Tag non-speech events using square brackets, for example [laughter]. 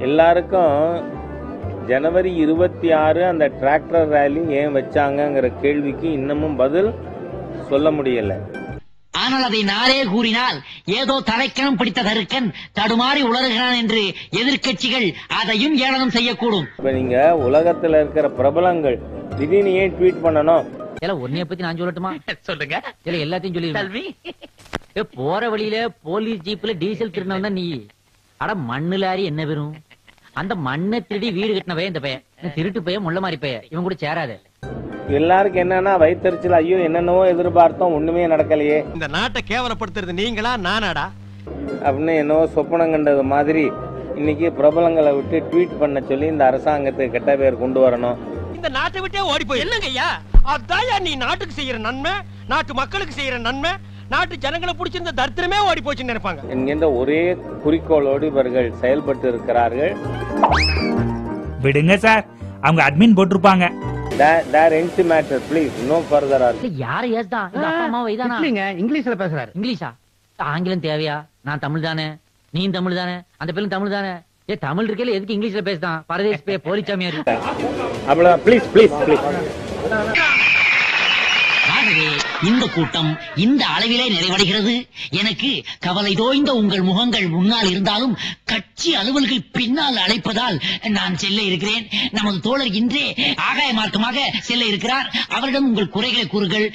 எல்லாருக்கும் ஜனவரி இருபத்தி ஆறு அந்த டிராக்டர் ரேலி ஏன் வச்சாங்கங்கிற கேள்விக்கு இன்னமும் பதில் சொல்ல முடியல. ஆனால் அதை நாளே கூறினால் ஏதோ தலைக்கணம் பிடித்த தருக்கன் தடுமாறி உளறுகிறான் என்று எதிர்க்கட்சிகள் அதையும் ஏளனம் செய்யக்கூடும். இப்ப நீங்க உலகத்துல இருக்கிற பிரபலங்கள் திடீர்னு ஏன் ட்வீட் பண்ணணும்? இல்ல உன்னைய பத்தி நான் சொல்லட்டுமா? [laughs] சொல்லுங்க. இல்ல எல்லாத்தையும் சொல்லி ஏ, போற வழியில போலீஸ் ஜீப்ல டீசல் தான் நீ. அட மண்ணு லாரி என்ன பெறும் அந்த மண்ணை திருடி வீடு கட்டினவே இந்த பையன். திருட்டு பையன் முள்ள மாதிரி பையன். இவன் கூட சேராத. எல்லாருக்கும் என்னன்னா வயிற்றுச்சல் ஐயோ என்னென்னவோ எதிர்பார்த்தோம் ஒண்ணுமே நடக்கலையே. இந்த நாட்டை கேவலப்படுத்துறது நீங்களா நானாடா? அப்படின்னு என்னவோ சொப்பனம் கண்டது மாதிரி இன்னைக்கு பிரபலங்களை விட்டு ட்வீட் பண்ண சொல்லி இந்த அரசாங்கத்துக்கு கெட்ட பேர் கொண்டு வரணும். இந்த நாட்டை விட்டே ஓடி போய் என்னங்க ஐயா அதான் நீ நாட்டுக்கு செய்யற நன்மை நாட்டு மக்களுக்கு செய்யற நன்மை நாட்டு ஜனங்களை பிடிச்சிருந்த தரித்திரமே ஓடி போச்சுன்னு நினைப்பாங்க. என்கின்ற ஒரே குறிக்கோளோடு இவர்கள் செயல்பட்டு இருக்கிறார்கள். விடுங்க சார் அவங்க அட்மின் போட்டிருப்பாங்க. There NC matter please no further are இல்ல யார ஏசுதான் இந்த அப்பா அம்மா வைதானா இங்கிலீஷ்ல பேசுறாரு. இங்கிலீஷா? ஆங்கிலம் தேவையா? நான் தமிழ் தானே? நீ தமிழ் தானே? அந்த பேரும் தமிழ் தானே? ஏ தமிழ் இருக்கல எதுக்கு இங்கிலீஷ்ல பேசுதான்? பரதேஷ் பே போலிச்சாமியாரு. அவ்வளவு ப்ளீஸ் ப்ளீஸ் ப்ளீஸ் ஆகவே இந்த கூட்டம் இந்த அளவிலே நிறைவடைகிறது. எனக்கு கவலை தோய்ந்த உங்கள் முகங்கள் முன்னால் இருந்தாலும் கட்சி அலுவல்கள் பின்னால் அழைப்பதால் நான் செல்ல இருக்கிறேன். நமது தோழர் இன்றே ஆகாய மார்க்கமாக செல்ல இருக்கிறார். அவரிடம் உங்கள் குறைகளை கூறுகள்